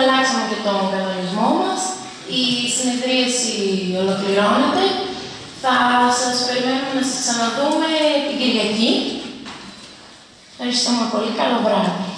αλλάξαμε και τον κανονισμό μας. Η συνεδρίαση ολοκληρώνεται. Θα σας περιμένουμε να σας ξαναδούμε την Κυριακή. Ευχαριστούμε πολύ. Καλό βράδυ.